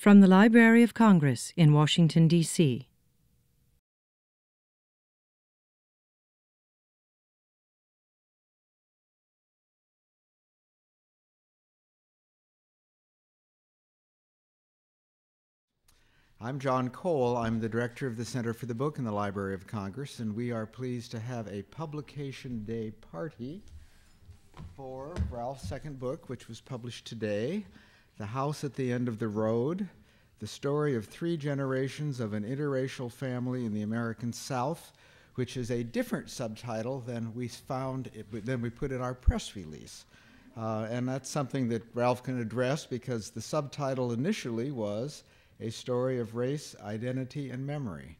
From the Library of Congress in Washington, D.C. I'm John Cole. I'm the director of the Center for the Book in the Library of Congress, and we are pleased to have a Publication Day party for Ralph's second book, which was published today The House at the End of the Road The Story of Three Generations of an Interracial Family in the American South, which is a different subtitle than we found, it, than we put in our press release. Uh, and that's something that Ralph can address because the subtitle initially was a story of race, identity, and memory.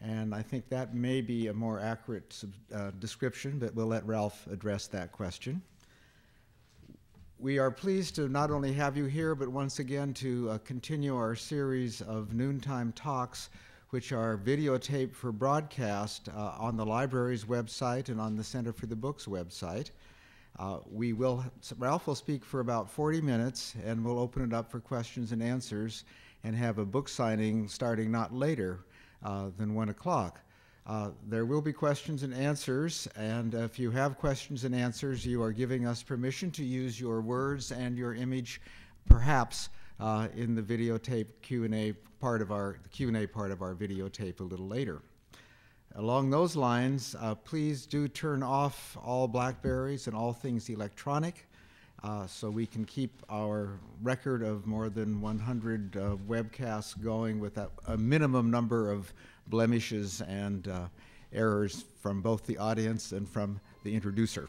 And I think that may be a more accurate uh, description, but we'll let Ralph address that question. We are pleased to not only have you here, but once again to uh, continue our series of noontime talks, which are videotaped for broadcast uh, on the library's website and on the Center for the Books website. Uh, we will, Ralph will speak for about 40 minutes, and we'll open it up for questions and answers and have a book signing starting not later uh, than 1 o'clock. Uh, there will be questions and answers, and if you have questions and answers, you are giving us permission to use your words and your image, perhaps uh, in the videotape Q&A part of our Q&A part of our videotape a little later. Along those lines, uh, please do turn off all Blackberries and all things electronic uh, so we can keep our record of more than 100 uh, webcasts going with a, a, minimum number of blemishes and uh, errors from both the audience and from the introducer.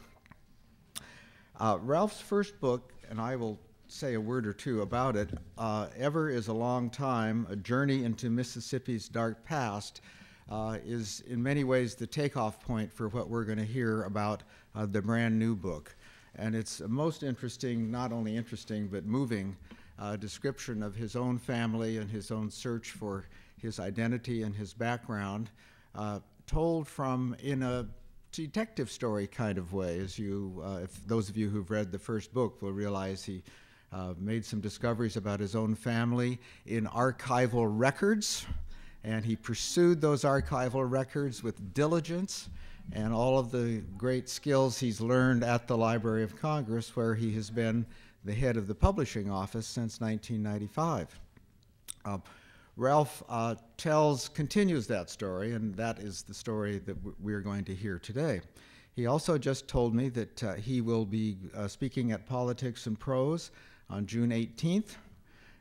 Uh, Ralph's first book, and I will say a word or two about it, uh, Ever is a Long Time, A Journey into Mississippi's Dark Past, uh, is in many ways the takeoff point for what we're going to hear about the brand new book. And it's a most interesting, not only interesting, but moving uh, description of his own family and his own search for his identity and his background, uh, told from in a detective story kind of way. As you, uh, if those of you who've read the first book will realize he uh, made some discoveries about his own family in archival records, and he pursued those archival records with diligence and all of the great skills he's learned at the Library of Congress, where he has been the head of the publishing office since 1995. Uh, Ralph uh, tells, continues that story, and that is the story that we're going to hear today. He also just told me that uh, he will be uh, speaking at Politics and Prose on June 18th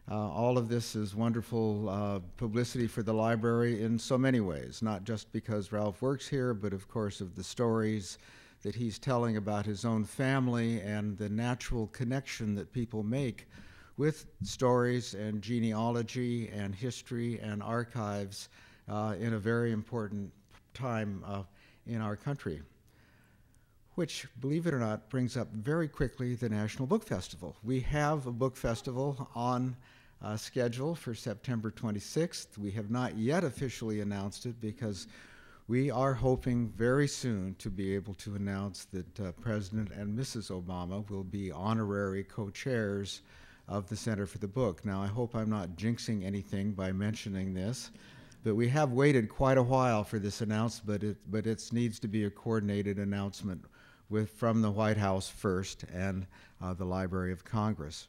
uh, all of this is wonderful uh, publicity for the library in so many ways, not just because Ralph works here, but of course of the stories that he's telling about his own family and the natural connection that people make with stories and genealogy and history and archives uh, in a very important time uh, in our country. Which, believe it or not, brings up very quickly the National Book Festival. We have a book festival on uh, schedule for September 26th. We have not yet officially announced it because we are hoping very soon to be able to announce that uh, President and Mrs. Obama will be honorary co chairs of the Center for the Book. Now, I hope I'm not jinxing anything by mentioning this, but we have waited quite a while for this announcement, but it, but it needs to be a coordinated announcement with, from the White House first and uh, the Library of Congress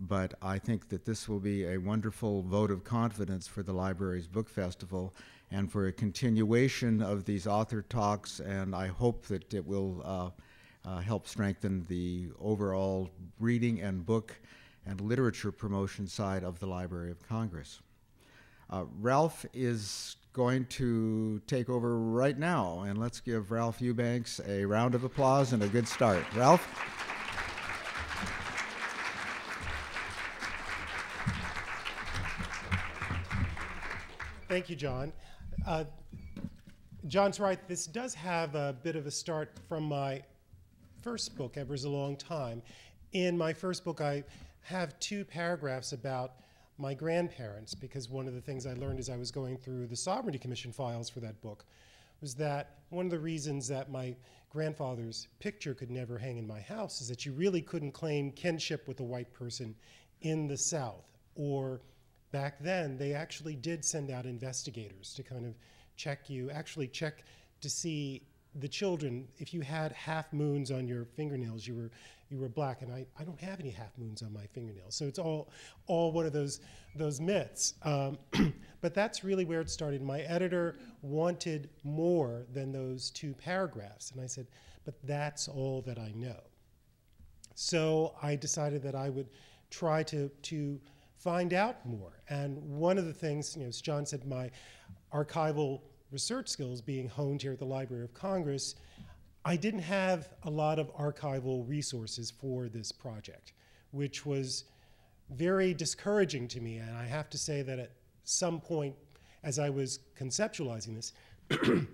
but I think that this will be a wonderful vote of confidence for the library's book festival and for a continuation of these author talks, and I hope that it will uh, uh, help strengthen the overall reading and book and literature promotion side of the Library of Congress. Uh, Ralph is going to take over right now, and let's give Ralph Eubanks a round of applause and a good start. Ralph? Thank you, John. Uh, John's right. This does have a bit of a start from my first book, Ever's a Long Time. In my first book, I have two paragraphs about my grandparents because one of the things I learned as I was going through the Sovereignty Commission files for that book was that one of the reasons that my grandfather's picture could never hang in my house is that you really couldn't claim kinship with a white person in the South. Or back then, they actually did send out investigators to kind of check you, actually check to see the children, if you had half moons on your fingernails, you were you were black, and I, I don't have any half moons on my fingernails, so it's all all one of those those myths. Um, but that's really where it started. My editor wanted more than those two paragraphs, and I said, but that's all that I know. So I decided that I would try to to find out more. And one of the things, you know, as John said, my archival research skills being honed here at the Library of Congress, I didn't have a lot of archival resources for this project, which was very discouraging to me. And I have to say that at some point, as I was conceptualizing this,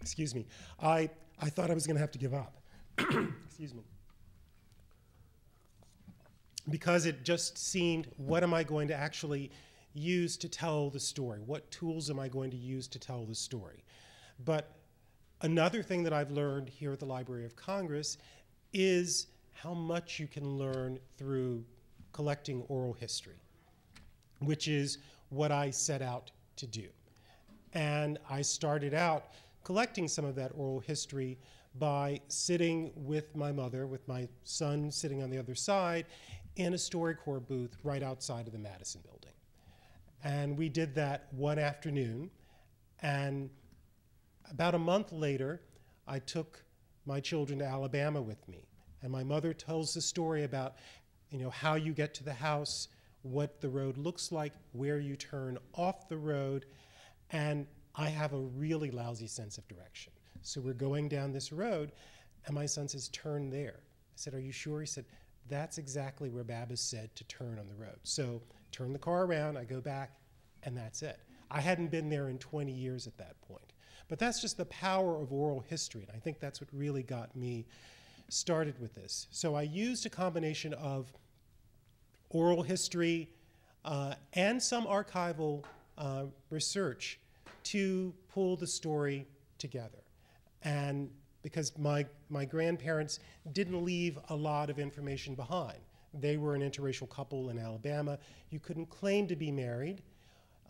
excuse me, I, I thought I was going to have to give up. excuse me. Because it just seemed, what am I going to actually use to tell the story? What tools am I going to use to tell the story? But another thing that I've learned here at the Library of Congress is how much you can learn through collecting oral history, which is what I set out to do. And I started out collecting some of that oral history by sitting with my mother, with my son sitting on the other side, in a StoryCorps booth right outside of the Madison building. And we did that one afternoon. And about a month later, I took my children to Alabama with me. And my mother tells the story about you know, how you get to the house, what the road looks like, where you turn off the road. And I have a really lousy sense of direction. So we're going down this road, and my son says, Turn there. I said, Are you sure? He said, That's exactly where Babbis said to turn on the road. So turn the car around, I go back, and that's it. I hadn't been there in 20 years at that point. But that's just the power of oral history, and I think that's what really got me started with this. So I used a combination of oral history uh, and some archival uh, research to pull the story together. And because my, my grandparents didn't leave a lot of information behind. They were an interracial couple in Alabama. You couldn't claim to be married.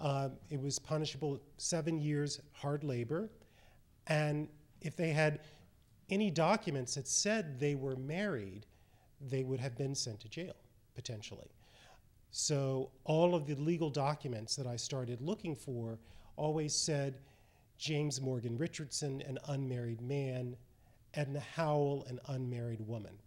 Uh, it was punishable seven years hard labor. And if they had any documents that said they were married, they would have been sent to jail, potentially. So all of the legal documents that I started looking for always said James Morgan Richardson, an unmarried man, Edna Howell, an unmarried woman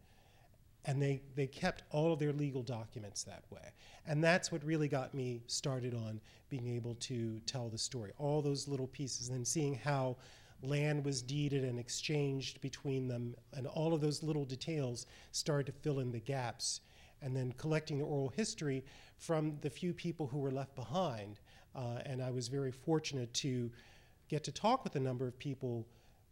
and they, they kept all of their legal documents that way. And that's what really got me started on being able to tell the story. All those little pieces, and seeing how land was deeded and exchanged between them, and all of those little details started to fill in the gaps. And then collecting the oral history from the few people who were left behind. Uh, and I was very fortunate to get to talk with a number of people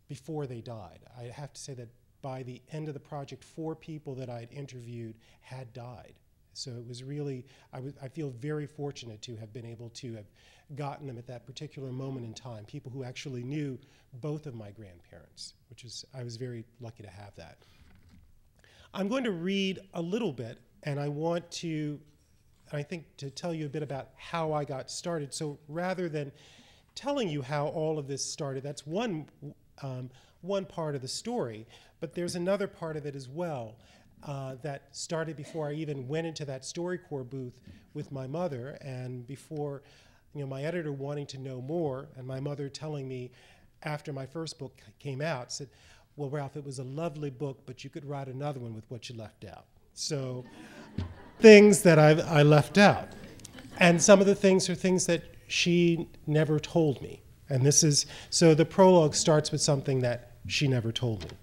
before they died. I have to say that by the end of the project, four people that I had interviewed had died. So it was really, I, was, I feel very fortunate to have been able to have gotten them at that particular moment in time, people who actually knew both of my grandparents, which is, I was very lucky to have that. I'm going to read a little bit, and I want to, I think, to tell you a bit about how I got started. So rather than telling you how all of this started, that's one, um, one part of the story. But there's another part of it as well uh, that started before I even went into that StoryCorps booth with my mother, and before you know my editor wanting to know more, and my mother telling me after my first book came out, said, "Well, Ralph, it was a lovely book, but you could write another one with what you left out." So things that I've, I left out, and some of the things are things that she never told me. And this is so the prologue starts with something that she never told me.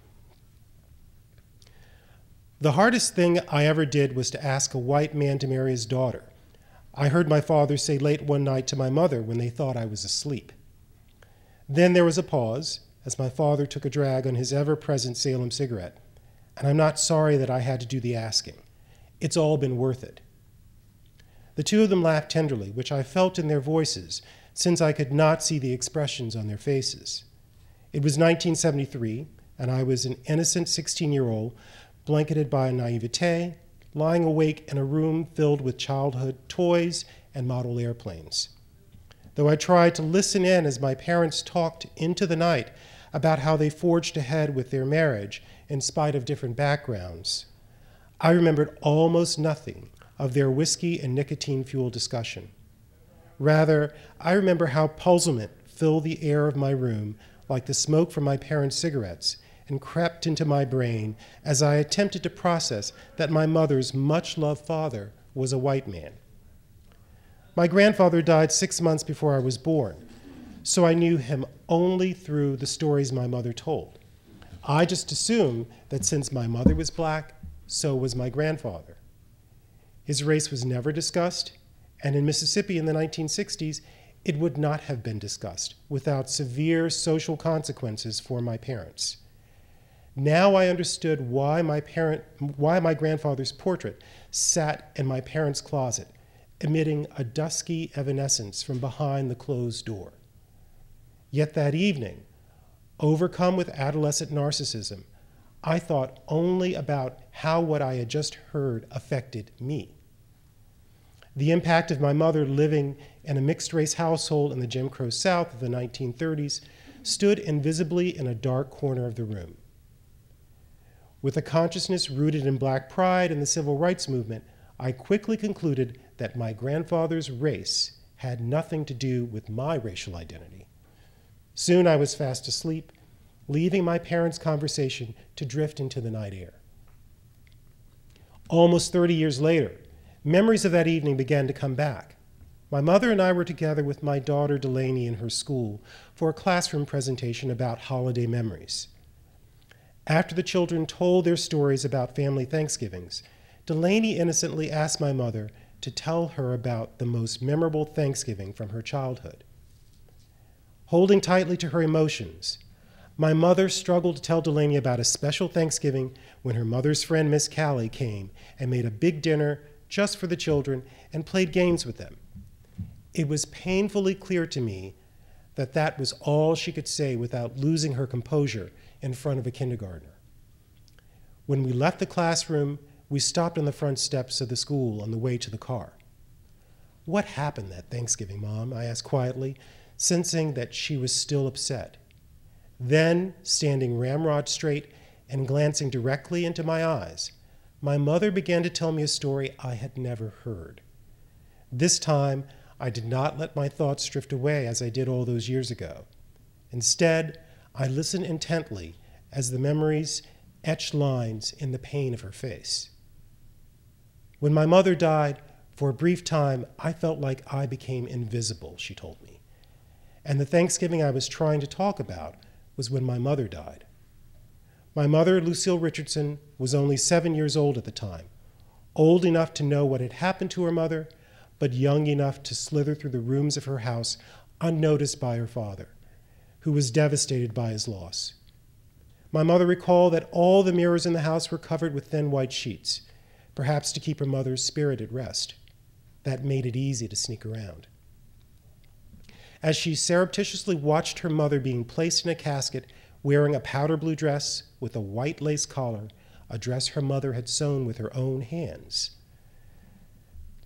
The hardest thing I ever did was to ask a white man to marry his daughter. I heard my father say late one night to my mother when they thought I was asleep. Then there was a pause as my father took a drag on his ever present Salem cigarette, and I'm not sorry that I had to do the asking. It's all been worth it. The two of them laughed tenderly, which I felt in their voices, since I could not see the expressions on their faces. It was 1973, and I was an innocent 16 year old blanketed by a naivete, lying awake in a room filled with childhood toys and model airplanes. Though I tried to listen in as my parents talked into the night about how they forged ahead with their marriage in spite of different backgrounds, I remembered almost nothing of their whiskey and nicotine fueled discussion. Rather, I remember how puzzlement filled the air of my room like the smoke from my parents' cigarettes and crept into my brain as I attempted to process that my mother's much loved father was a white man. My grandfather died six months before I was born, so I knew him only through the stories my mother told. I just assumed that since my mother was black, so was my grandfather. His race was never discussed, and in Mississippi in the 1960s, it would not have been discussed without severe social consequences for my parents. Now I understood why my, parent, why my grandfather's portrait sat in my parents' closet, emitting a dusky evanescence from behind the closed door. Yet that evening, overcome with adolescent narcissism, I thought only about how what I had just heard affected me. The impact of my mother living in a mixed race household in the Jim Crow South of the 1930s stood invisibly in a dark corner of the room. With a consciousness rooted in black pride and the civil rights movement, I quickly concluded that my grandfather's race had nothing to do with my racial identity. Soon I was fast asleep, leaving my parents' conversation to drift into the night air. Almost 30 years later, memories of that evening began to come back. My mother and I were together with my daughter Delaney in her school for a classroom presentation about holiday memories. After the children told their stories about family Thanksgivings, Delaney innocently asked my mother to tell her about the most memorable Thanksgiving from her childhood. Holding tightly to her emotions, my mother struggled to tell Delaney about a special Thanksgiving when her mother's friend Miss Callie came and made a big dinner just for the children and played games with them. It was painfully clear to me that that was all she could say without losing her composure in front of a kindergartner. When we left the classroom, we stopped on the front steps of the school on the way to the car. What happened that Thanksgiving, Mom? I asked quietly, sensing that she was still upset. Then, standing ramrod straight and glancing directly into my eyes, my mother began to tell me a story I had never heard. This time, I did not let my thoughts drift away as I did all those years ago. Instead, I listened intently as the memories etched lines in the pain of her face. When my mother died, for a brief time, I felt like I became invisible, she told me. And the Thanksgiving I was trying to talk about was when my mother died. My mother, Lucille Richardson, was only seven years old at the time, old enough to know what had happened to her mother, but young enough to slither through the rooms of her house unnoticed by her father who was devastated by his loss. My mother recalled that all the mirrors in the house were covered with thin white sheets, perhaps to keep her mother's spirit at rest. That made it easy to sneak around. As she surreptitiously watched her mother being placed in a casket wearing a powder blue dress with a white lace collar, a dress her mother had sewn with her own hands,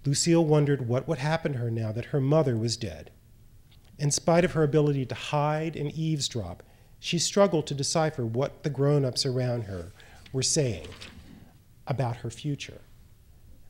Lucille wondered what would happen to her now that her mother was dead. In spite of her ability to hide and eavesdrop, she struggled to decipher what the grown ups around her were saying about her future.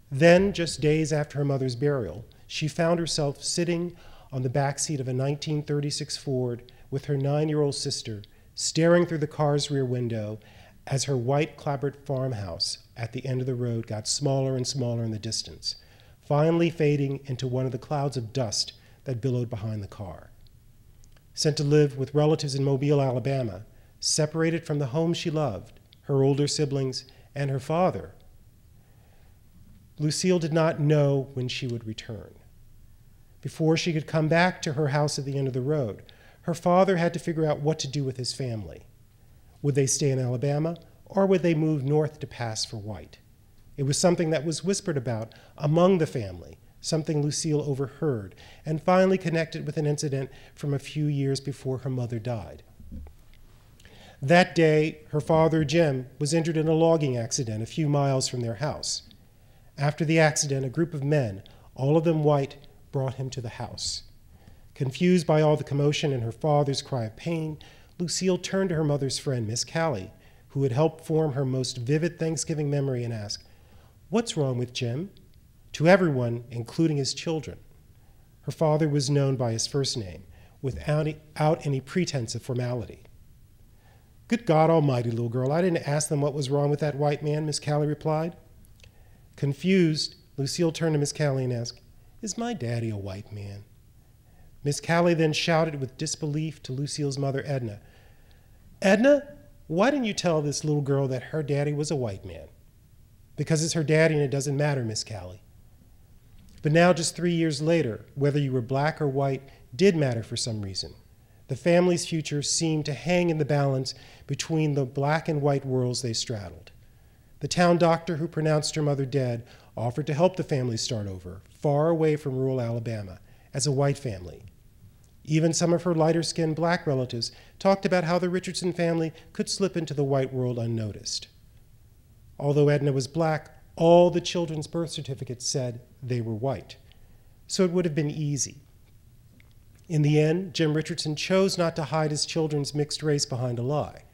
Then, just days after her mother's burial, she found herself sitting on the back seat of a 1936 Ford with her nine year old sister, staring through the car's rear window as her white clapboard farmhouse at the end of the road got smaller and smaller in the distance, finally fading into one of the clouds of dust that billowed behind the car. Sent to live with relatives in Mobile, Alabama, separated from the home she loved, her older siblings, and her father, Lucille did not know when she would return. Before she could come back to her house at the end of the road, her father had to figure out what to do with his family. Would they stay in Alabama, or would they move north to pass for white? It was something that was whispered about among the family, something Lucille overheard, and finally connected with an incident from a few years before her mother died. That day, her father, Jim, was injured in a logging accident a few miles from their house. After the accident, a group of men, all of them white, brought him to the house. Confused by all the commotion and her father's cry of pain, Lucille turned to her mother's friend, Miss Callie, who had helped form her most vivid Thanksgiving memory, and asked, What's wrong with Jim? To everyone, including his children. Her father was known by his first name, without any pretense of formality. Good God Almighty, little girl, I didn't ask them what was wrong with that white man, Miss Callie replied. Confused, Lucille turned to Miss Callie and asked, Is my daddy a white man? Miss Callie then shouted with disbelief to Lucille's mother, Edna, Edna, why didn't you tell this little girl that her daddy was a white man? Because it's her daddy and it doesn't matter, Miss Callie. But now, just three years later, whether you were black or white did matter for some reason. The family's future seemed to hang in the balance between the black and white worlds they straddled. The town doctor who pronounced her mother dead offered to help the family start over, far away from rural Alabama, as a white family. Even some of her lighter skinned black relatives talked about how the Richardson family could slip into the white world unnoticed. Although Edna was black, all the children's birth certificates said they were white. So it would have been easy. In the end, Jim Richardson chose not to hide his children's mixed race behind a lie.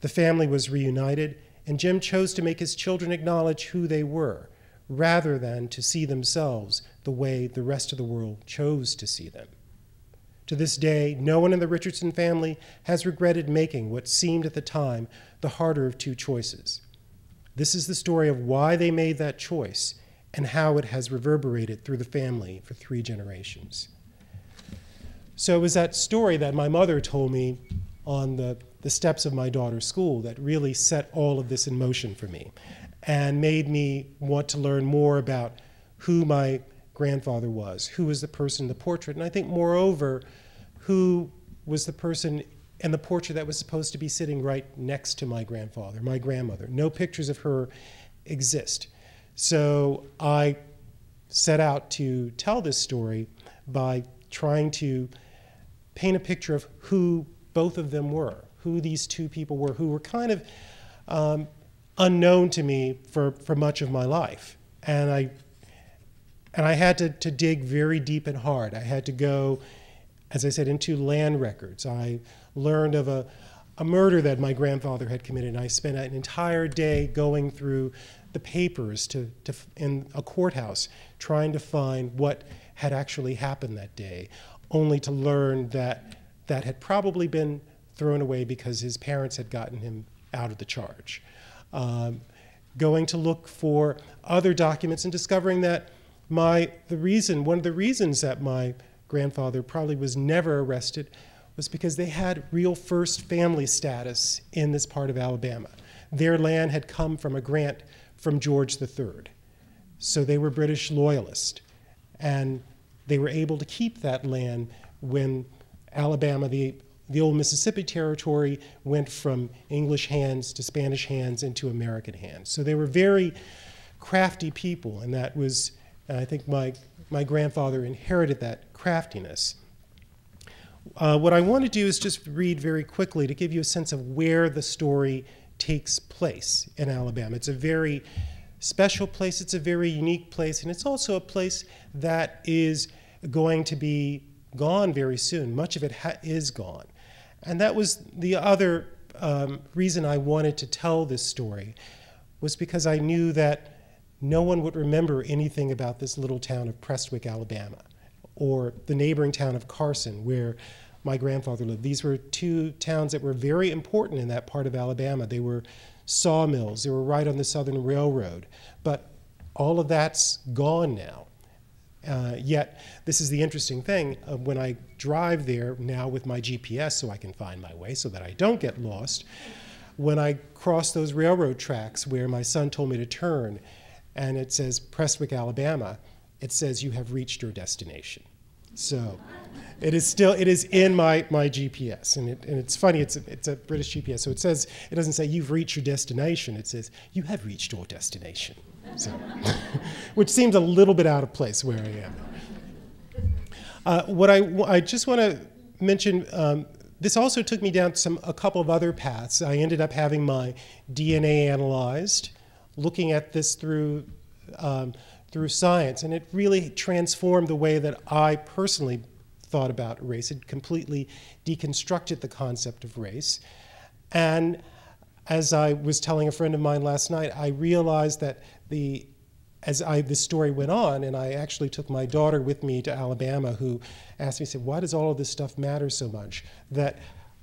The family was reunited, and Jim chose to make his children acknowledge who they were, rather than to see themselves the way the rest of the world chose to see them. To this day, no one in the Richardson family has regretted making what seemed at the time the harder of two choices. This is the story of why they made that choice and how it has reverberated through the family for three generations. So it was that story that my mother told me on the, the steps of my daughter's school that really set all of this in motion for me and made me want to learn more about who my grandfather was, who was the person in the portrait, and I think, moreover, who was the person in the portrait that was supposed to be sitting right next to my grandfather, my grandmother. No pictures of her exist. So I set out to tell this story by trying to paint a picture of who both of them were, who these two people were, who were kind of um, unknown to me for, for much of my life. And I, and I had to, to dig very deep and hard. I had to go, as I said, into land records. I learned of a, a murder that my grandfather had committed. And I spent an entire day going through the papers to, to, in a courthouse trying to find what had actually happened that day, only to learn that that had probably been thrown away because his parents had gotten him out of the charge. Um, going to look for other documents and discovering that my the reason one of the reasons that my grandfather probably was never arrested was because they had real first family status in this part of Alabama. Their land had come from a grant from George III. So they were British loyalists. And they were able to keep that land when Alabama, the, the old Mississippi Territory, went from English hands to Spanish hands into American hands. So they were very crafty people, and that was, uh, I think my, my grandfather inherited that craftiness. Uh, what I want to do is just read very quickly to give you a sense of where the story takes place in Alabama. It's a very special place, it's a very unique place, and it's also a place that is going to be gone very soon. Much of it is gone. And that was the other um, reason I wanted to tell this story, was because I knew that no one would remember anything about this little town of Prestwick, Alabama, or the neighboring town of Carson, where my grandfather lived. These were two towns that were very important in that part of Alabama. They were sawmills, they were right on the Southern Railroad. But all of that's gone now. Uh, yet, this is the interesting thing. Uh, when I drive there now with my GPS so I can find my way so that I don't get lost, when I cross those railroad tracks where my son told me to turn, and it says Prestwick, Alabama, it says you have reached your destination. So it is still it is in my, my GPS, and, it, and it's funny. It's a, it's a British GPS, so it says it doesn't say you've reached your destination. It says you have reached your destination. So, which seems a little bit out of place where I am. Uh, what I I just want to mention. Um, this also took me down some a couple of other paths. I ended up having my DNA analyzed, looking at this through um, through science, and it really transformed the way that I personally thought about race. It completely deconstructed the concept of race. And as I was telling a friend of mine last night, I realized that the as I, this story went on, and I actually took my daughter with me to Alabama, who asked me, said, why does all of this stuff matter so much? That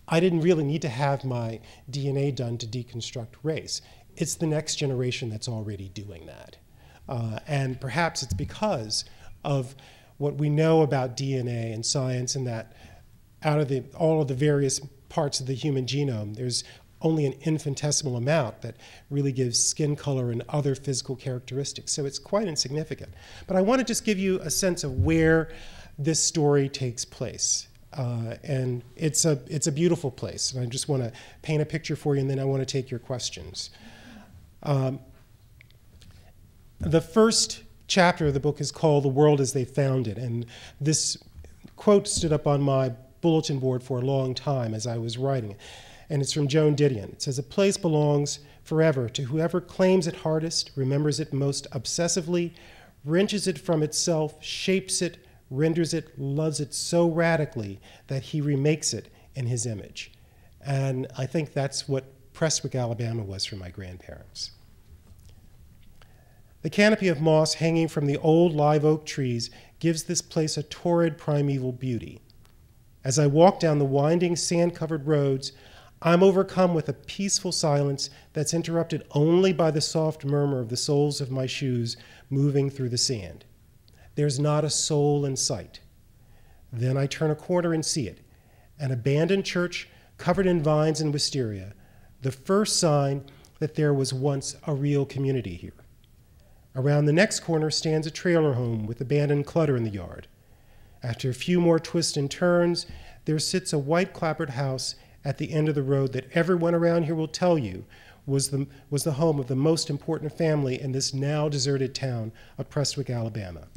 I didn't really need to have my DNA done to deconstruct race. It's the next generation that's already doing that. Uh, and perhaps it's because of what we know about DNA and science, and that out of the, all of the various parts of the human genome, there's only an infinitesimal amount that really gives skin color and other physical characteristics. So it's quite insignificant. But I want to just give you a sense of where this story takes place. Uh, and it's a, it's a beautiful place. And I just want to paint a picture for you, and then I want to take your questions. Um, the first chapter of the book is called The World as They Found It. And this quote stood up on my bulletin board for a long time as I was writing it. And it's from Joan Didion. It says, A place belongs forever to whoever claims it hardest, remembers it most obsessively, wrenches it from itself, shapes it, renders it, loves it so radically that he remakes it in his image. And I think that's what Prestwick, Alabama was for my grandparents. The canopy of moss hanging from the old live oak trees gives this place a torrid primeval beauty. As I walk down the winding sand covered roads, I'm overcome with a peaceful silence that's interrupted only by the soft murmur of the soles of my shoes moving through the sand. There's not a soul in sight. Then I turn a corner and see it an abandoned church covered in vines and wisteria, the first sign that there was once a real community here. Around the next corner stands a trailer home with abandoned clutter in the yard. After a few more twists and turns, there sits a white clapboard house at the end of the road that everyone around here will tell you was the, was the home of the most important family in this now deserted town of Prestwick, Alabama.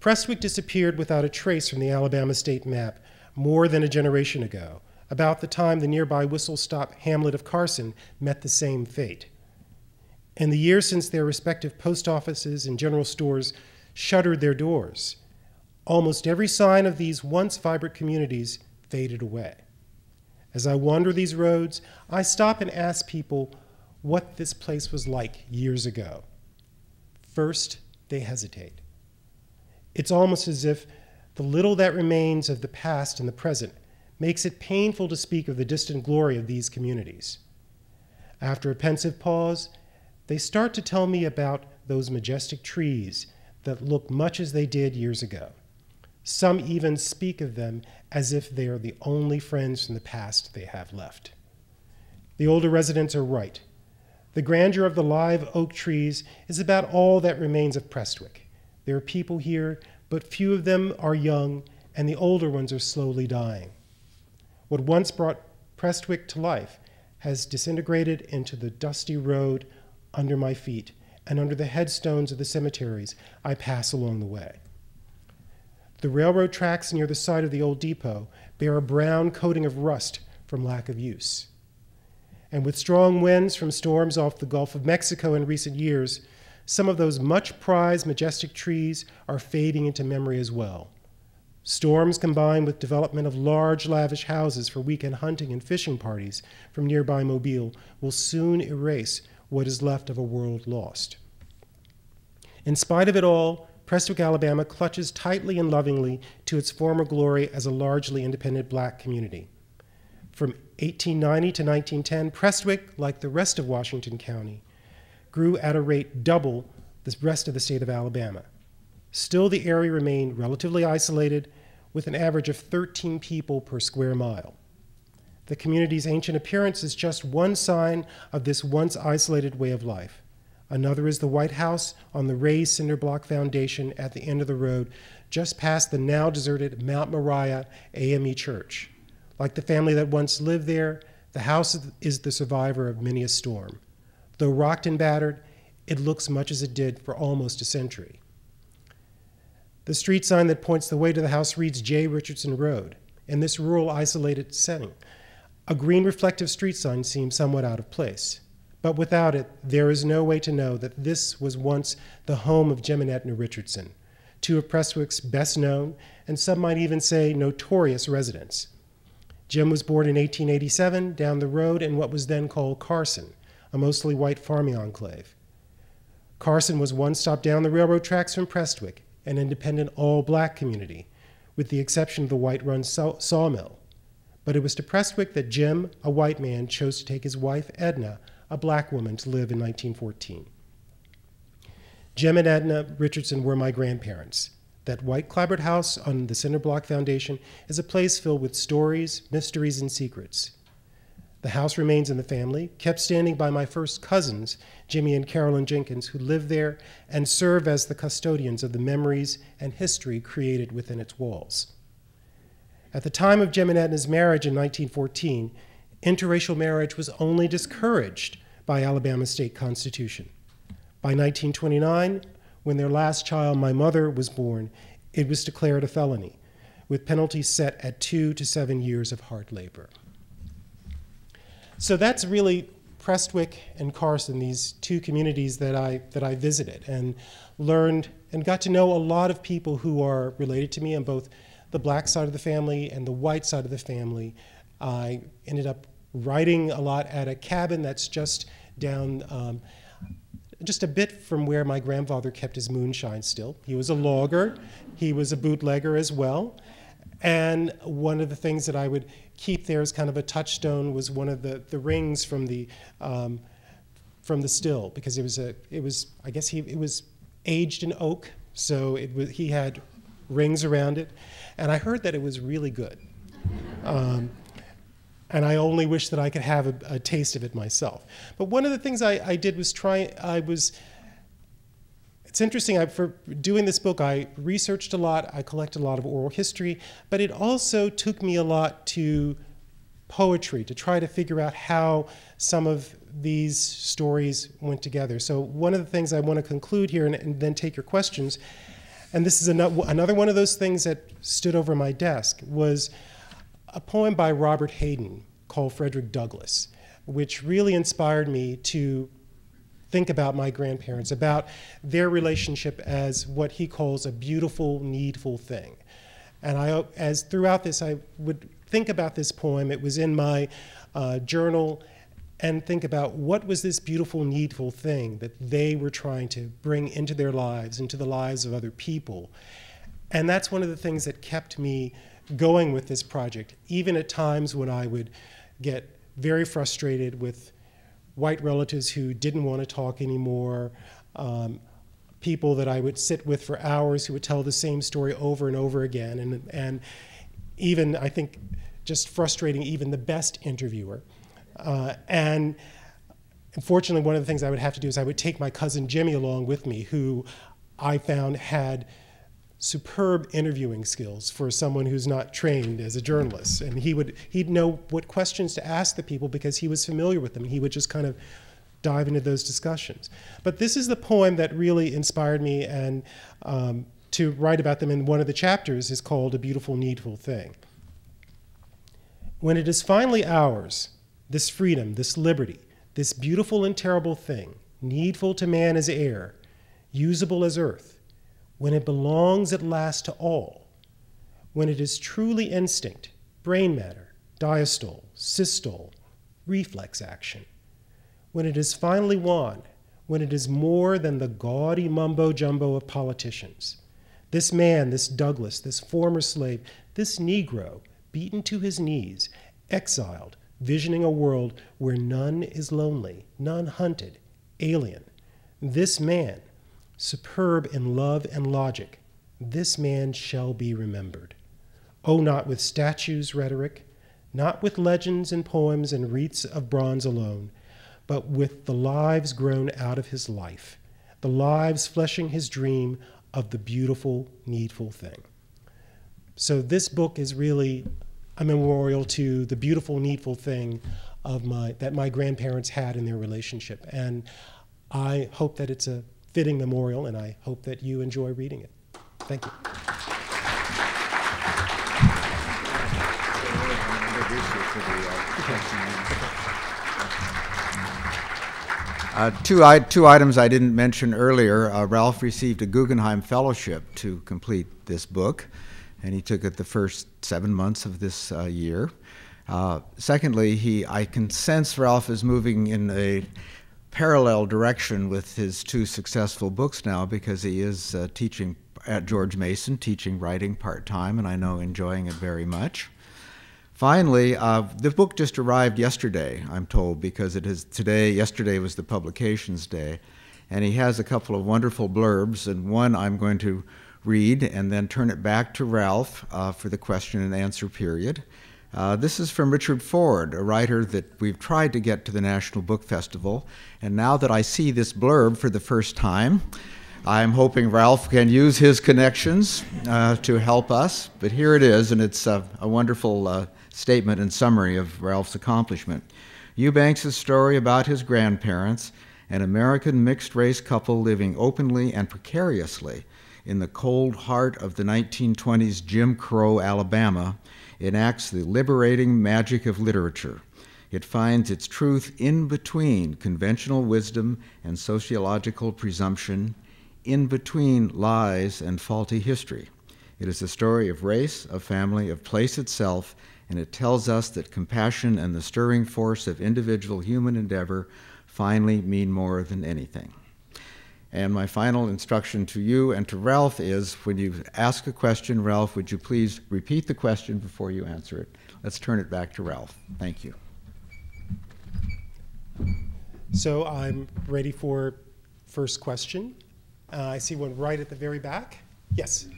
Prestwick disappeared without a trace from the Alabama state map more than a generation ago, about the time the nearby whistle stop hamlet of Carson met the same fate. In the years since their respective post offices and general stores shuttered their doors, almost every sign of these once vibrant communities faded away. As I wander these roads, I stop and ask people what this place was like years ago. First, they hesitate. It's almost as if the little that remains of the past and the present makes it painful to speak of the distant glory of these communities. After a pensive pause, they start to tell me about those majestic trees that look much as they did years ago. Some even speak of them as if they are the only friends from the past they have left. The older residents are right. The grandeur of the live oak trees is about all that remains of Prestwick. There are people here, but few of them are young, and the older ones are slowly dying. What once brought Prestwick to life has disintegrated into the dusty road under my feet and under the headstones of the cemeteries I pass along the way. The railroad tracks near the site of the old depot bear a brown coating of rust from lack of use. And with strong winds from storms off the Gulf of Mexico in recent years, some of those much prized majestic trees are fading into memory as well. Storms combined with development of large, lavish houses for weekend hunting and fishing parties from nearby Mobile will soon erase what is left of a world lost. In spite of it all, Prestwick, Alabama clutches tightly and lovingly to its former glory as a largely independent black community. From 1890 to 1910, Prestwick, like the rest of Washington County, grew at a rate double the rest of the state of Alabama. Still, the area remained relatively isolated, with an average of 13 people per square mile. The community's ancient appearance is just one sign of this once isolated way of life. Another is the White House on the raised cinder block foundation at the end of the road, just past the now deserted Mount Moriah AME Church. Like the family that once lived there, the house is the survivor of many a storm. Though rocked and battered, it looks much as it did for almost a century. The street sign that points the way to the house reads J. Richardson Road. In this rural, isolated setting, a green reflective street sign seems somewhat out of place. But without it, there is no way to know that this was once the home of Jim and Edna Richardson, two of Prestwick's best known, and some might even say notorious residents. Jim was born in 1887 down the road in what was then called Carson, a mostly white farming enclave. Carson was one stop down the railroad tracks from Prestwick, an independent all black community, with the exception of the white run saw- sawmill. But it was to Prestwick that Jim, a white man, chose to take his wife, Edna, a black woman, to live in 1914. Jim and Edna Richardson were my grandparents. That white clapboard house on the Cinder Block Foundation is a place filled with stories, mysteries, and secrets. The house remains in the family, kept standing by my first cousins, Jimmy and Carolyn Jenkins, who live there and serve as the custodians of the memories and history created within its walls. At the time of Jim and Edna's marriage in 1914, interracial marriage was only discouraged by Alabama state constitution. By 1929, when their last child, my mother, was born, it was declared a felony, with penalties set at two to seven years of hard labor. So that's really Prestwick and Carson, these two communities that I, that I visited and learned and got to know a lot of people who are related to me on both the black side of the family and the white side of the family. I ended up writing a lot at a cabin that's just down, um, just a bit from where my grandfather kept his moonshine still. He was a logger, he was a bootlegger as well. And one of the things that I would keep there as kind of a touchstone was one of the, the rings from the, um, from the still, because it was, a, it was, I guess he, it was aged in oak, so it was, he had rings around it. And I heard that it was really good. Um, and I only wish that I could have a, a, taste of it myself. But one of the things I, I did was try, I was, it's interesting, I, for doing this book, I researched a lot, I collected a lot of oral history, but it also took me a lot to poetry to try to figure out how some of these stories went together. So, one of the things I want to conclude here and, and then take your questions, and this is another one of those things that stood over my desk, was a poem by Robert Hayden called Frederick Douglass, which really inspired me to think about my grandparents, about their relationship as what he calls a beautiful, needful thing. And I, as throughout this, I would think about this poem. It was in my uh, journal, and think about what was this beautiful, needful thing that they were trying to bring into their lives, into the lives of other people. And that's one of the things that kept me going with this project, even at times when I would get very frustrated with white relatives who didn't want to talk anymore, um, people that I would sit with for hours who would tell the same story over and over again, and, and even, I think, just frustrating even the best interviewer. Uh, and unfortunately, one of the things I would have to do is I would take my cousin Jimmy along with me, who I found had superb interviewing skills for someone who's not trained as a journalist. And he would he'd know what questions to ask the people because he was familiar with them. He would just kind of dive into those discussions. But this is the poem that really inspired me and um, to write about them in one of the chapters is called A Beautiful Needful Thing. When it is finally ours, this freedom, this liberty, this beautiful and terrible thing, needful to man as air, usable as earth, when it belongs at last to all, when it is truly instinct, brain matter, diastole, systole, reflex action, when it is finally won, when it is more than the gaudy mumbo jumbo of politicians. This man, this Douglass, this former slave, this Negro, beaten to his knees, exiled, visioning a world where none is lonely, none hunted, alien. This man, superb in love and logic, this man shall be remembered. Oh, not with statues, rhetoric, not with legends and poems and wreaths of bronze alone, but with the lives grown out of his life, the lives fleshing his dream of the beautiful, needful thing. So, this book is really a memorial to the beautiful, needful thing of my, that my grandparents had in their relationship. And I hope that it's a fitting memorial, and I hope that you enjoy reading it. Thank you. Uh, two, I, two items I didn't mention earlier. Uh, Ralph received a Guggenheim Fellowship to complete this book, and he took it the first seven months of this uh, year. Uh, secondly, he, I can sense Ralph is moving in a parallel direction with his two successful books now because he is uh, teaching at George Mason, teaching writing part time, and I know enjoying it very much. Finally, uh, the book just arrived yesterday, I'm told, because it is today, yesterday was the publications day. And he has a couple of wonderful blurbs, and one I'm going to read and then turn it back to Ralph uh, for the question and answer period. Uh, this is from Richard Ford, a writer that we've tried to get to the National Book Festival. And now that I see this blurb for the first time, I'm hoping Ralph can use his connections uh, to help us. But here it is, and it's a wonderful uh, statement and summary of Ralph's accomplishment. Eubanks' story about his grandparents, an American mixed race couple living openly and precariously in the cold heart of the 1920s Jim Crow Alabama, enacts the liberating magic of literature. It finds its truth in between conventional wisdom and sociological presumption, in between lies and faulty history. It is a story of race, of family, of place itself, and it tells us that compassion and the stirring force of individual human endeavor finally mean more than anything. And my final instruction to you and to Ralph is when you ask a question, Ralph, would you please repeat the question before you answer it? Let's turn it back to Ralph. Thank you. So I'm ready for first question. Uh, I see one right at the very back. Yes.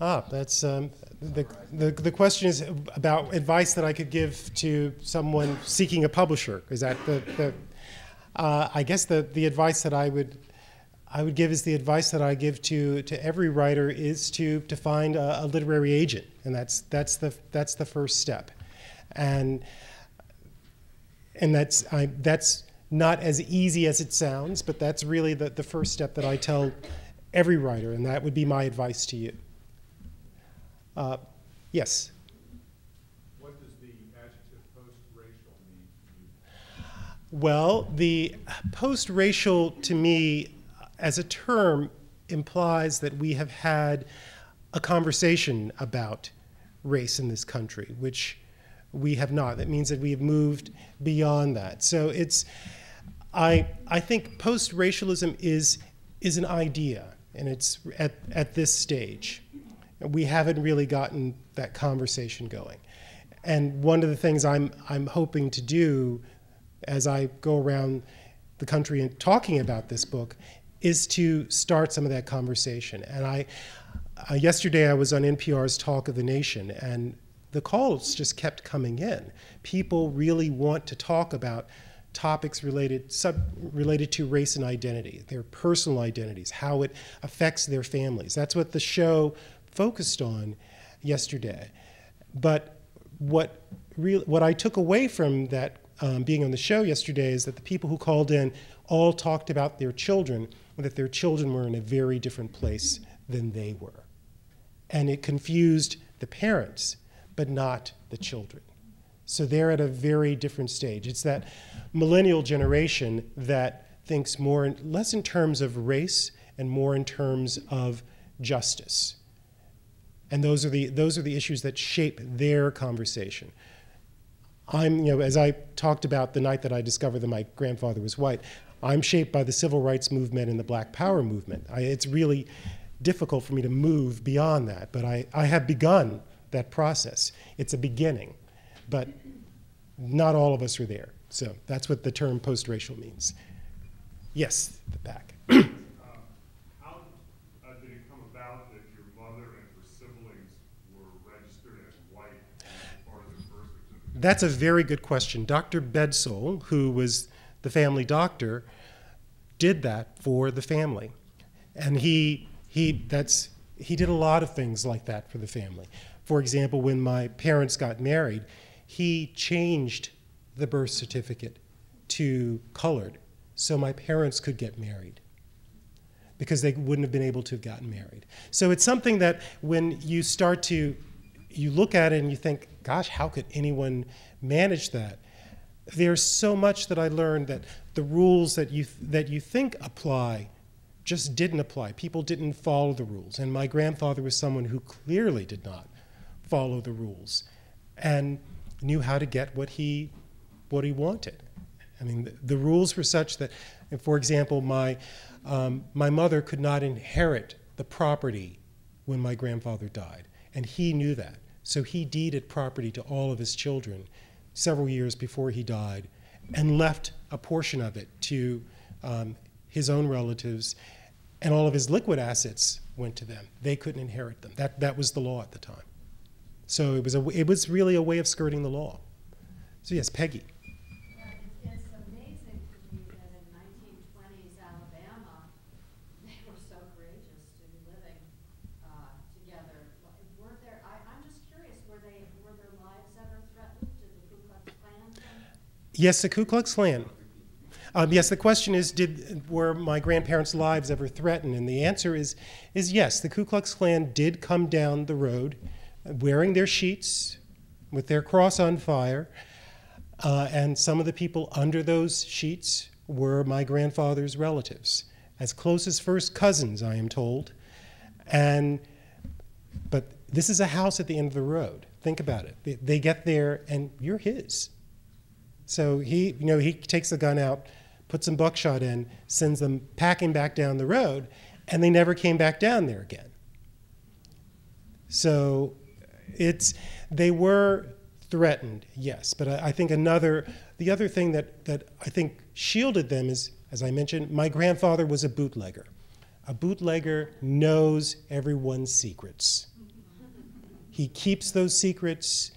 Ah, that's um, the, the, the question is about advice that I could give to someone seeking a publisher. Is that the, the uh, I guess the, the advice that I would I would give is the advice that I give to, to every writer is to, to find a, a literary agent, and that's that's the that's the first step, and and that's I, that's not as easy as it sounds, but that's really the, the first step that I tell every writer, and that would be my advice to you. Uh, yes. What does the adjective post-racial mean to you? Well, the post-racial to me as a term implies that we have had a conversation about race in this country, which we have not. That means that we have moved beyond that. So it's, I, I think post-racialism is, is an idea, and it's at, at this stage we haven't really gotten that conversation going. And one of the things I'm, I'm hoping to do as I go around the country and talking about this book is to start some of that conversation. And I, uh, yesterday I was on NPR's Talk of the Nation, and the calls just kept coming in. People really want to talk about topics related sub, related to race and identity, their personal identities, how it affects their families. That's what the show focused on yesterday. But what, real, what I took away from that um, being on the show yesterday is that the people who called in all talked about their children, and that their children were in a very different place than they were. And it confused the parents, but not the children. So they're at a very different stage. It's that millennial generation that thinks more, less in terms of race and more in terms of justice. And those are the, those are the issues that shape their conversation. I'm, you know, as I talked about the night that I discovered that my grandfather was white, I'm shaped by the civil rights movement and the black power movement. I, it's really difficult for me to move beyond that, but I, I have begun that process. It's a beginning, but not all of us are there. So that's what the term post-racial means. Yes, the back. That's a very good question. Dr. Bedsole, who was the family doctor, did that for the family. And he, he, that's, he did a lot of things like that for the family. For example, when my parents got married, he changed the birth certificate to colored so my parents could get married because they wouldn't have been able to have gotten married. So it's something that when you start to, you look at it and you think, gosh, how could anyone manage that? There's so much that I learned that the rules that you, that you think apply just didn't apply. People didn't follow the rules. And my grandfather was someone who clearly did not follow the rules and knew how to get what he, what he wanted. I mean, the, the rules were such that, for example, my, um, my mother could not inherit the property when my grandfather died, and he knew that. So he deeded property to all of his children several years before he died and left a portion of it to um, his own relatives, and all of his liquid assets went to them. They couldn't inherit them. That, that was the law at the time. So it was, a, it was really a way of skirting the law. So, yes, Peggy. Yes, the Ku Klux Klan. Um, yes, the question is, did were my grandparents' lives ever threatened? And the answer is, is yes. The Ku Klux Klan did come down the road, wearing their sheets, with their cross on fire, uh, and some of the people under those sheets were my grandfather's relatives, as close as first cousins, I am told. And but this is a house at the end of the road. Think about it. They, they get there, and you're his. So he, you know, he takes the gun out, puts some buckshot in, sends them packing back down the road, and they never came back down there again. So it's they were threatened, yes, but I, I think another the other thing that that I think shielded them is, as I mentioned, my grandfather was a bootlegger. A bootlegger knows everyone's secrets. He keeps those secrets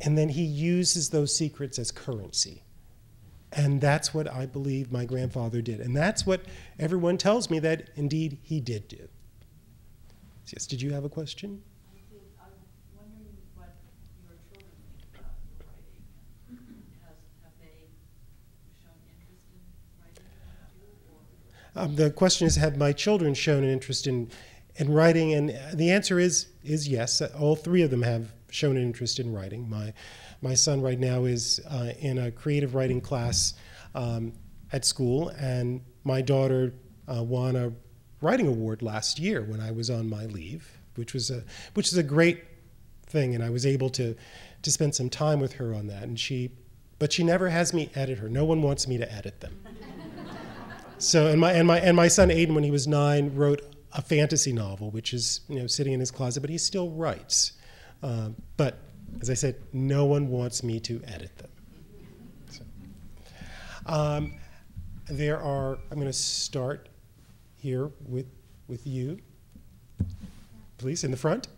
and then he uses those secrets as currency. And that's what I believe my grandfather did. And that's what everyone tells me that indeed he did do. Yes, did you have a question? Um, the question is, have my children shown an interest in, in writing? And the answer is, is yes. All three of them have shown an interest in writing. My, my son right now is uh, in a creative writing class um, at school, and my daughter uh, won a writing award last year when I was on my leave, which was a which is a great thing, and I was able to to spend some time with her on that. And she, but she never has me edit her. No one wants me to edit them. so and my and my and my son Aiden, when he was nine, wrote a fantasy novel, which is you know sitting in his closet, but he still writes. Um, but as I said, no one wants me to edit them. So, um, there are, I'm going to start here with, with you. Please, in the front.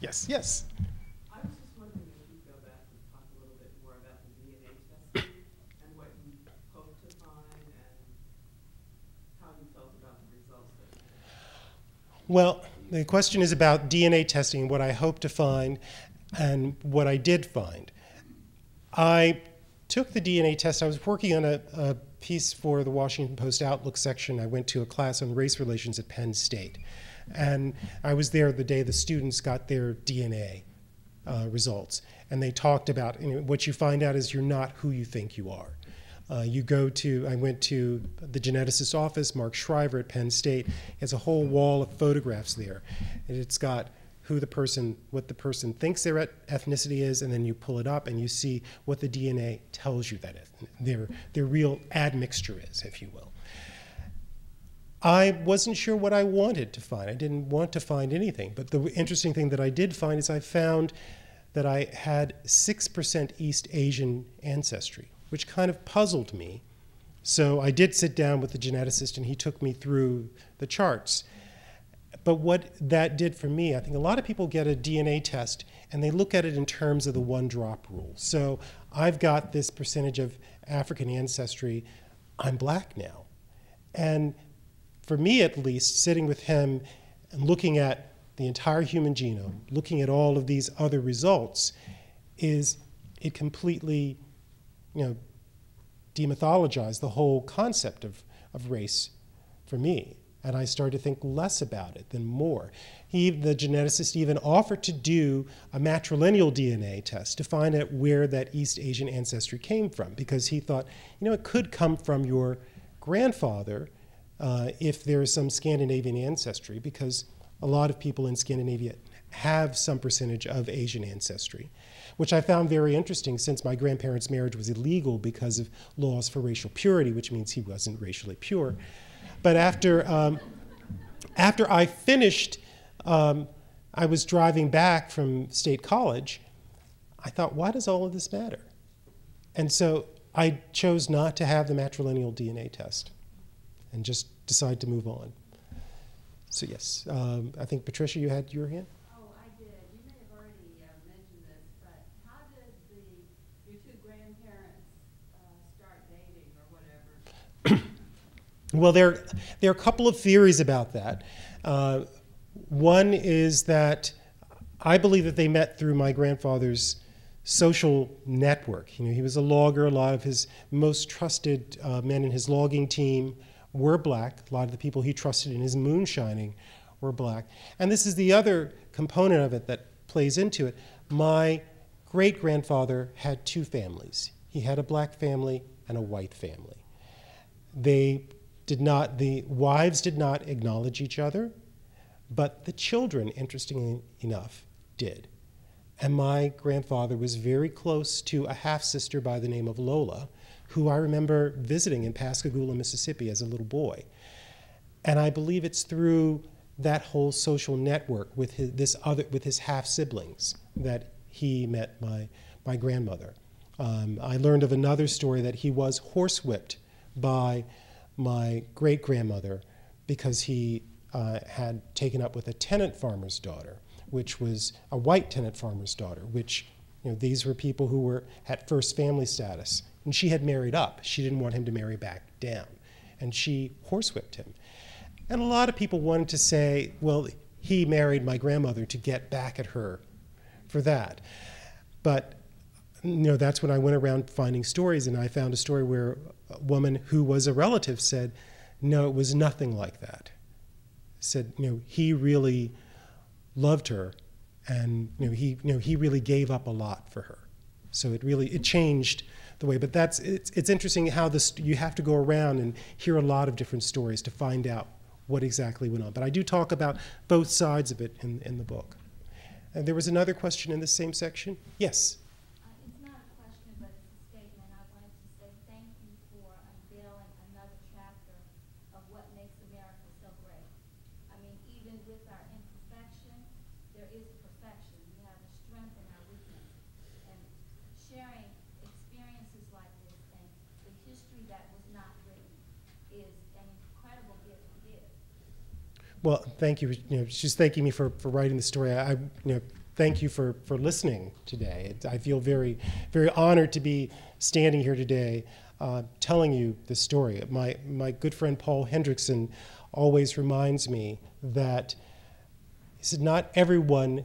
yes, yes. I was just wondering if you go back and talk a little bit more about the DNA testing and what you hope to find and how you felt about the results. Well, the question is about DNA testing, what I hope to find, and what I did find. I took the DNA test. I was working on a, a, piece for the Washington Post Outlook section. I went to a class on race relations at Penn State. And I was there the day the students got their DNA uh, results. And they talked about you know, what you find out is you're not who you think you are. Uh, you go to, I went to the geneticist's office, Mark Shriver at Penn State. Has a whole wall of photographs there. And it's got who the person, what the person thinks their ethnicity is, and then you pull it up and you see what the DNA tells you that their, their real admixture is, if you will. I wasn't sure what I wanted to find. I didn't want to find anything. But the interesting thing that I did find is I found that I had 6% East Asian ancestry which kind of puzzled me. So I did sit down with the geneticist, and he took me through the charts. But what that did for me, I think a lot of people get a DNA test and they look at it in terms of the one drop rule. So I've got this percentage of African ancestry, I'm black now. And for me at least, sitting with him and looking at the entire human genome, looking at all of these other results, is it completely, you know, demythologize the whole concept of, of race for me. And I started to think less about it than more. He, the geneticist even offered to do a matrilineal DNA test to find out where that East Asian ancestry came from, because he thought, you know, it could come from your grandfather uh, if there is some Scandinavian ancestry, because a lot of people in Scandinavia have some percentage of Asian ancestry, which I found very interesting since my grandparents' marriage was illegal because of laws for racial purity, which means he wasn't racially pure. But after, um, after I finished, um, I was driving back from state college. I thought, why does all of this matter? And so I chose not to have the matrilineal DNA test and just decided to move on. So yes, um, I think Patricia, you had your hand. Oh, I did. You may have already uh, mentioned this, but how did the your two grandparents uh, start dating or whatever? Well, there, there are a couple of theories about that. Uh, one is that I believe that they met through my grandfather's social network. You know, he was a logger. A lot of his most trusted uh, men in his logging team were black. A lot of the people he trusted in his moonshining were black. And this is the other component of it that plays into it. My great grandfather had two families. He had a black family and a white family. They did not, the wives did not acknowledge each other, but the children, interestingly enough, did. And my grandfather was very close to a half sister by the name of Lola, who I remember visiting in Pascagoula, Mississippi as a little boy. And I believe it's through that whole social network with his, this other, with his half siblings that he met my, my grandmother. Um, I learned of another story that he was horsewhipped by my great grandmother because he uh, had taken up with a tenant farmer's daughter, which was a white tenant farmer's daughter, which you know, these were people who were at first family status. And she had married up. She didn't want him to marry back down. And she horsewhipped him. And a lot of people wanted to say, well, he married my grandmother to get back at her for that. But you know, that's when I went around finding stories, and I found a story where a woman who was a relative said, no, it was nothing like that. Said, you know, he really loved her, and you know, he, you know, he really gave up a lot for her. So it really it changed the way. But that's it's, it's interesting how this you have to go around and hear a lot of different stories to find out what exactly went on. But I do talk about both sides of it in, in the book. And there was another question in the same section. Yes. Uh, it's not a question, but it's a statement. I wanted to say thank you for unveiling another chapter of what makes America so great. I mean, even with our imperfection, there is perfection. We have a strength and our weakness. And sharing experiences like this and the history that was not written is an incredible gift to give. Well, thank you. you know, she's thanking me for, for writing the story. I, you know, thank you for, for listening today. It, I feel very, very honored to be standing here today uh, telling you this story. My, my good friend Paul Hendrickson always reminds me that he said, not everyone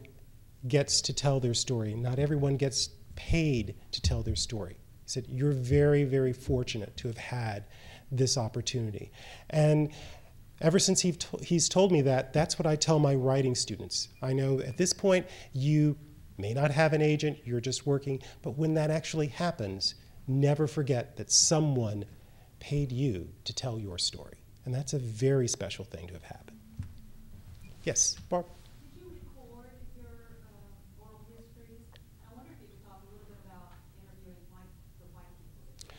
gets to tell their story. Not everyone gets paid to tell their story. He said, You're very, very fortunate to have had this opportunity. And ever since he he's told me that, that's what I tell my writing students. I know at this point, you may not have an agent, you're just working, but when that actually happens, never forget that someone paid you to tell your story. And that's a very special thing to have happened. Yes, Barb? Did you record your uh, oral histories? I wonder if you talk a little bit about interviewing white people.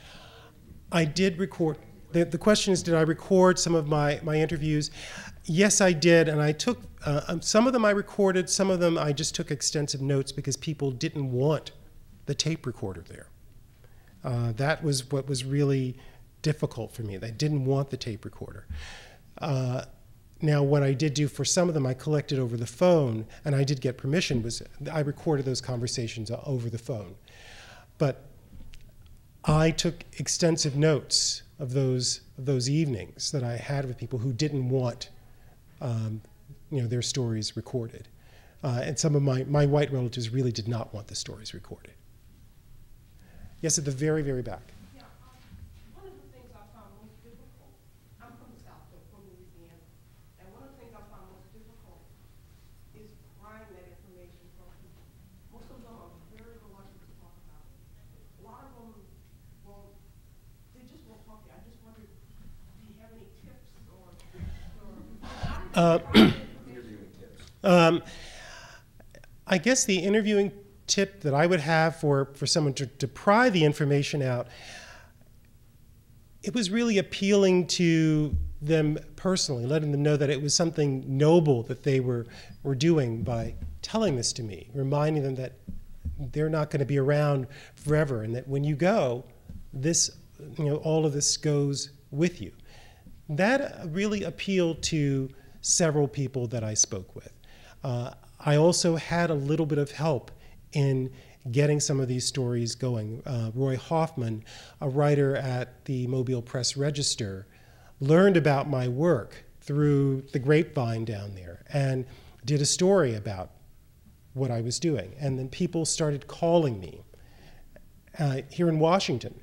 I did record. The, the question is, did I record some of my, my interviews? Yes, I did, and I took uh, um, some of them I recorded, some of them I just took extensive notes because people didn't want the tape recorder there. Uh, that was what was really difficult for me. They didn't want the tape recorder. Uh, Now, what I did do for some of them, I collected over the phone, and I did get permission. Was I recorded those conversations over the phone, but I took extensive notes of those of those evenings that I had with people who didn't want, um, you know, their stories recorded, uh, and some of my my white relatives really did not want the stories recorded. Yes, at the very very back. Yeah, um, one of the things I found most difficult, I'm from the South, so from Louisiana, and one of the things I found most difficult is prying that information from people. Most of them are very reluctant to talk about it. A lot of them, well, they just won't talk to you. I just wondered, do you have any tips or, or Uh, Um, I guess the interviewing tip that I would have for, for someone to, to pry the information out, it was really appealing to them personally, letting them know that it was something noble that they were, were doing by telling this to me, reminding them that they're not going to be around forever and that when you go, this, you know, all of this goes with you. That really appealed to several people that I spoke with. Uh, I also had a little bit of help in getting some of these stories going. Uh, Roy Hoffman, a writer at the Mobile Press Register, learned about my work through the grapevine down there and did a story about what I was doing. And then people started calling me uh, here in Washington.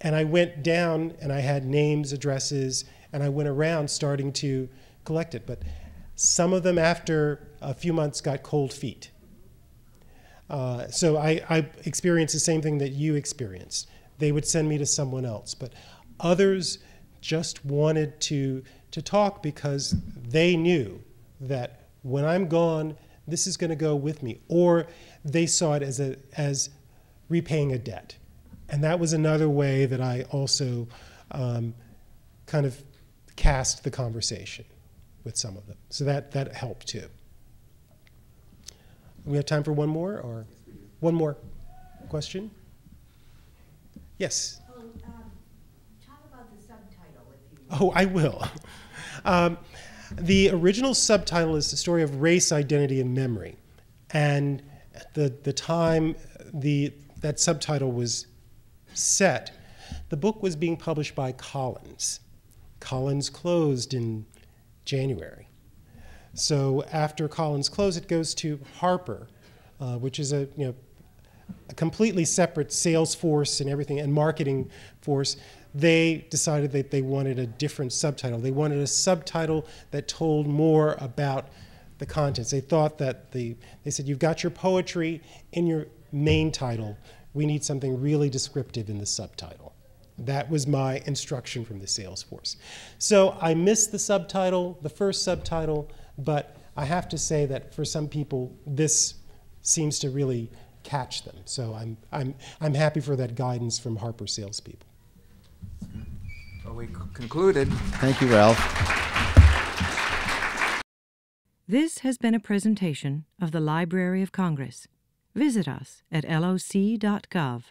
And I went down and I had names, addresses, and I went around starting to collect it. But some of them, after a few months, got cold feet. Uh, so I, I experienced the same thing that you experienced. They would send me to someone else. But others just wanted to, to talk because they knew that when I'm gone, this is going to go with me. Or they saw it as, a, as repaying a debt. And that was another way that I also um, kind of cast the conversation with some of them. So that, that helped too. We have time for one more or one more question? Yes. Oh, um, talk about the subtitle if you. Oh, I will. Um, the original subtitle is the story of race, identity, and memory. And at the, the time the, that subtitle was set, the book was being published by Collins. Collins closed in January. So after Collins closed, it goes to Harper, uh, which is a, you know, a completely separate sales force and everything and marketing force. They decided that they wanted a different subtitle. They wanted a subtitle that told more about the contents. They thought that the, they said, you've got your poetry in your main title. We need something really descriptive in the subtitle. That was my instruction from the sales force. So I missed the subtitle, the first subtitle, but I have to say that for some people, this seems to really catch them. So I'm, I'm, I'm happy for that guidance from Harper salespeople. Well, we c- concluded. Thank you, Ralph. This has been a presentation of the Library of Congress. Visit us at loc.gov.